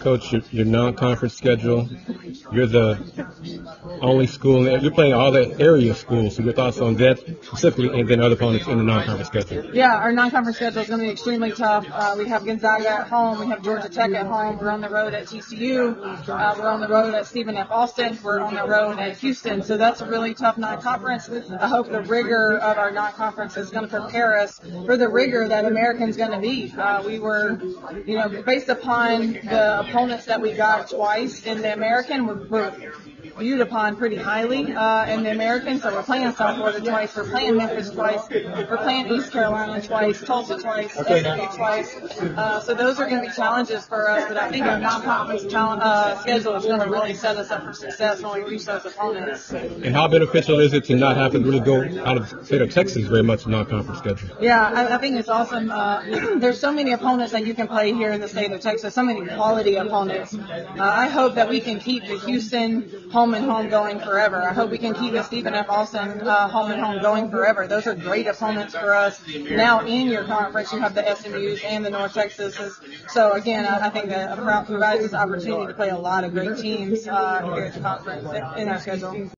Coach, your, your non-conference schedule. You're the only school. You're playing all the area schools. So your thoughts on that specifically, and then other opponents in the non-conference schedule. Yeah, our non-conference schedule is going to be extremely tough. Uh, we have Gonzaga at home. We have Georgia Tech at home. We're on the road at TCU. Uh, we're on the road at Stephen F. Austin. We're on the road at Houston. So that's a really tough non-conference. I hope the rigor of our non-conference is going to prepare us for the rigor that American's going to be. Uh, we were, you know, based upon the opponents that we got twice in the American, we're, we're viewed upon pretty highly uh, in the American. So we're playing South Florida twice, we're playing Memphis twice, we're playing East Carolina twice, Tulsa twice, SMU twice. Uh, so those are going to be challenges for us. But I think our non-conference uh, schedule is going to really set us up for success when we reach those opponents. And how beneficial is it to not have to really go out of the state of Texas very much non-conference schedule? Yeah, I, I think it's awesome. Uh, there's so many opponents that you can play here in the state of Texas, so many quality opponents. Uh, I hope that we can keep the Houston home and home going forever. I hope we can keep the Stephen F. Austin uh, home and home going forever. Those are great opponents for us. Now in your conference, you have the SMUs and the North Texases. So again, I, I think that provides us opportunity to play a lot of great teams uh, here at the conference in our schedule.